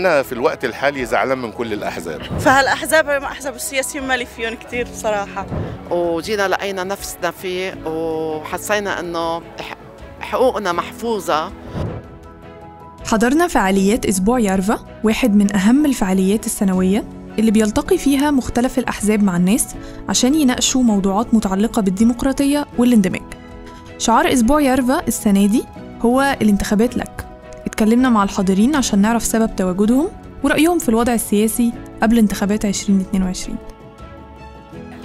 أنا في الوقت الحالي زعلان من كل الأحزاب. فهالأحزاب أحزاب السياسيين مالي فيهم كتير بصراحة. وجينا لقينا نفسنا فيه وحسينا إنه حقوقنا محفوظة. حضرنا فعاليات أسبوع يارفا واحد من أهم الفعاليات السنوية اللي بيلتقي فيها مختلف الأحزاب مع الناس عشان يناقشوا موضوعات متعلقة بالديمقراطية والاندماج شعار أسبوع يارفا السنة دي هو الانتخابات لك. اتكلمنا مع الحاضرين عشان نعرف سبب تواجدهم ورأيهم في الوضع السياسي قبل انتخابات 2022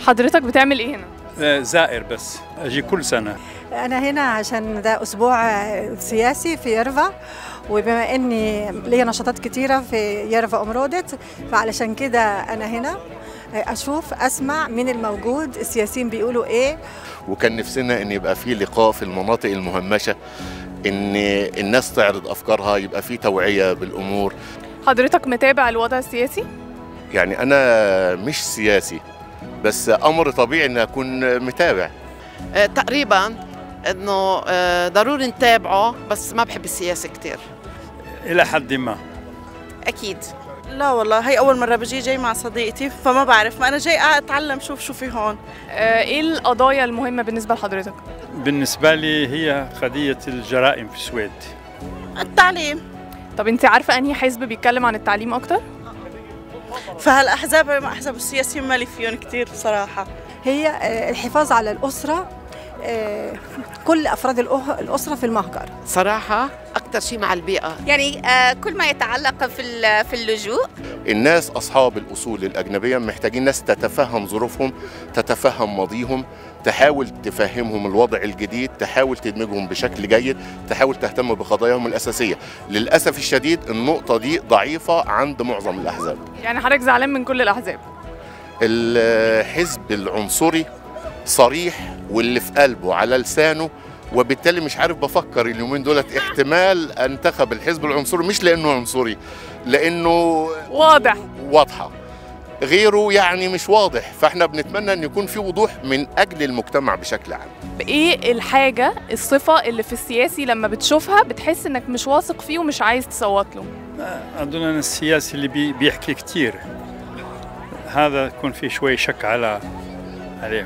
حضرتك بتعمل إيه هنا؟ زائر بس. أجي كل سنة. أنا هنا عشان ده أسبوع سياسي في يرفا وبما إني ليا نشاطات كتيرة في يرفا أمرودت فعلشان كده أنا هنا أشوف أسمع مين الموجود السياسيين بيقولوا إيه. وكان نفسنا إن يبقى في لقاء في المناطق المهمشة إن الناس تعرض أفكارها يبقى في توعية بالأمور. حضرتك متابع الوضع السياسي؟ يعني أنا مش سياسي بس أمر طبيعي ان أكون متابع. آه، تقريبا إنه آه، ضروري نتابعه بس ما بحب السياسة كتير. إلى حد ما. أكيد. لا والله هي أول مرة بجي جاي مع صديقتي فما بعرف ما أنا جاي أتعلم شوف شو في هون آه، إيه القضايا المهمة بالنسبة لحضرتك؟ بالنسبة لي هي قضية الجرائم في السويد التعليم طب أنت عارفة أنهي حزب بيتكلم عن التعليم أكتر؟ فهالأحزاب أحزاب السياسيين مالي فيهم كتير بصراحة هي آه، الحفاظ على الأسرة آه، كل أفراد الأه- الأسرة في المهجر. صراحة أكثر شيء مع البيئة. يعني آه، كل ما يتعلق في في اللجوء. الناس أصحاب الأصول الأجنبية محتاجين ناس تتفهم ظروفهم تتفهم ماضيهم تحاول تفهمهم الوضع الجديد تحاول تدمجهم بشكل جيد تحاول تهتم بقضاياهم الأساسية. للأسف الشديد النقطة دي ضعيفة عند معظم الأحزاب. يعني حضرتك زعلان من كل الأحزاب؟ الحزب العنصري صريح واللي في قلبه على لسانه وبالتالي مش عارف بفكر اليومين دولت احتمال انتخب الحزب العنصري مش لأنه عنصري لأنه واضح. واضحة. غيره يعني مش واضح فإحنا بنتمنى إن يكون في وضوح من أجل المجتمع بشكل عام. إيه الحاجة الصفة اللي في السياسي لما بتشوفها بتحس إنك مش واثق فيه ومش عايز تصوت له؟ أظن أن السياسي اللي بي بيحكي كثير هذا يكون في شوي شك على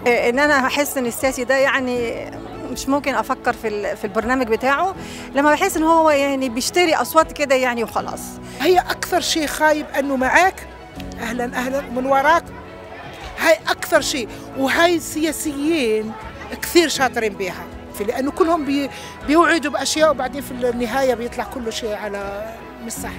آه، إن أنا احس إن السياسي ده يعني مش ممكن أفكر في ال- في البرنامج بتاعه. لما بحس إن هو يعني بيشتري أصوات كده يعني وخلاص. هي أكثر شيء خايب أنه معك أهلا أهلا ومن وراك. هاي أكثر شيء. وهاي السياسيين كثير شاطرين بها في لأنه كلهم بي بيوعدوا بأشياء وبعدين في النهاية بيطلع كل شيء على مش صح